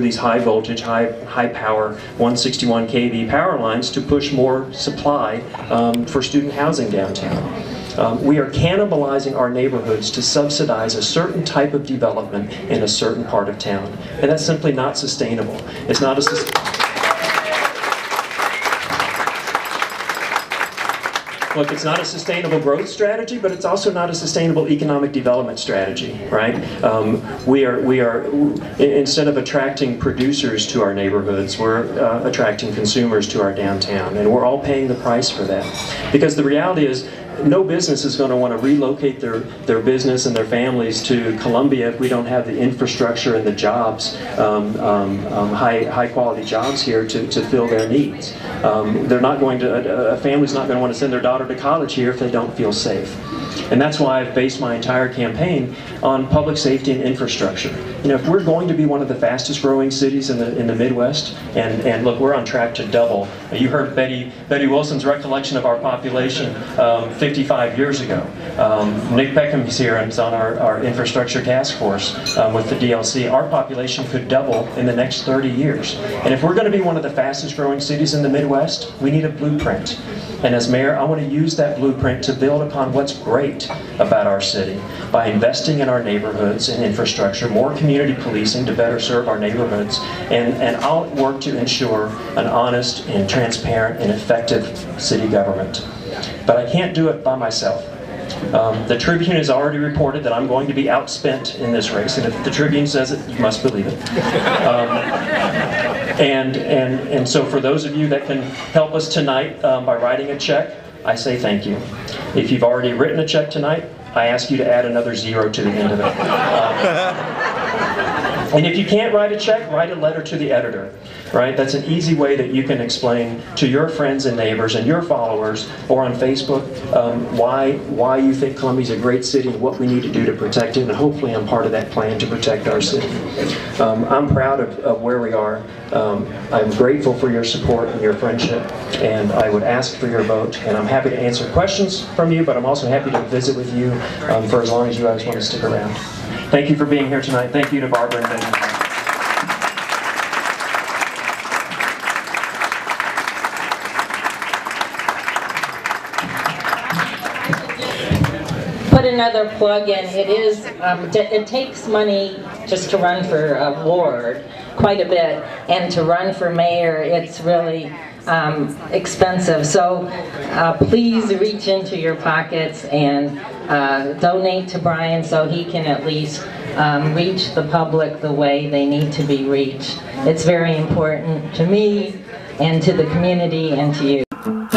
these high voltage, high, high power 161 kV power lines to push more supply um, for student housing downtown. Um, we are cannibalizing our neighborhoods to subsidize a certain type of development in a certain part of town. And that's simply not sustainable. It's not a Look, it's not a sustainable growth strategy, but it's also not a sustainable economic development strategy, right? Um, we are, we are, instead of attracting producers to our neighborhoods, we're uh, attracting consumers to our downtown, and we're all paying the price for that. Because the reality is, no business is going to want to relocate their, their business and their families to Columbia if we don't have the infrastructure and the jobs, um, um, um, high, high quality jobs here to, to fill their needs. Um, they're not going to, a, a family's not going to want to send their daughter to college here if they don't feel safe. And that's why I've based my entire campaign on public safety and infrastructure. You know, if we're going to be one of the fastest growing cities in the, in the Midwest, and, and look, we're on track to double. You heard Betty, Betty Wilson's recollection of our population um, 55 years ago. Um, Nick Peckham is here and is on our, our infrastructure task force um, with the DLC. Our population could double in the next 30 years. And if we're going to be one of the fastest growing cities in the Midwest, we need a blueprint. And as mayor, I want to use that blueprint to build upon what's great about our city by investing in our neighborhoods and infrastructure, more community policing to better serve our neighborhoods, and, and I'll work to ensure an honest and transparent and effective city government. But I can't do it by myself. Um, the Tribune has already reported that I'm going to be outspent in this race, and if the Tribune says it, you must believe it. Um, and, and, and so for those of you that can help us tonight um, by writing a check, I say thank you. If you've already written a check tonight, I ask you to add another zero to the end of it. And if you can't write a check, write a letter to the editor right? That's an easy way that you can explain to your friends and neighbors and your followers or on Facebook um, why, why you think Columbia is a great city and what we need to do to protect it, and hopefully I'm part of that plan to protect our city. Um, I'm proud of, of, where we are. Um, I'm grateful for your support and your friendship, and I would ask for your vote, and I'm happy to answer questions from you, but I'm also happy to visit with you um, for as long as you guys want to stick around. Thank you for being here tonight. Thank you to Barbara and Benjamin. Put another plug in. It is, um, it takes money just to run for a ward, quite a bit, and to run for mayor, it's really um, expensive. So uh, please reach into your pockets and uh, donate to Brian so he can at least um, reach the public the way they need to be reached. It's very important to me and to the community and to you.